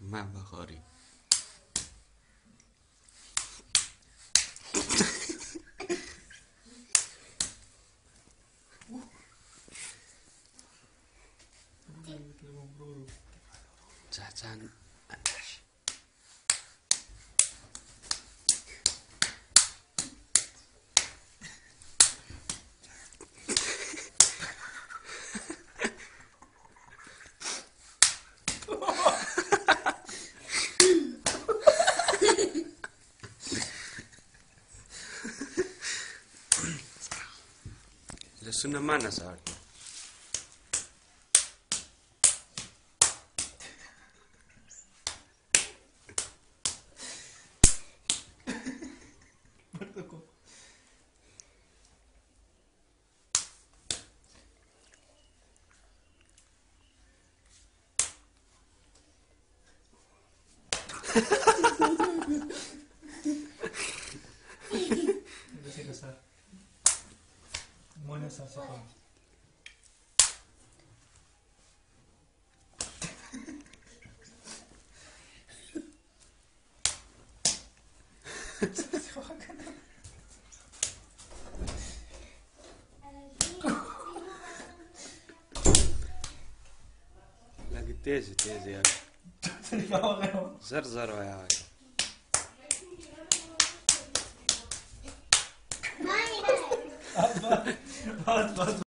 من بخاری چه چند es una manasa, ¿verdad? Sa sa ko. لكن تيزي تيزي kayo. زرزر يا عاي bas bas.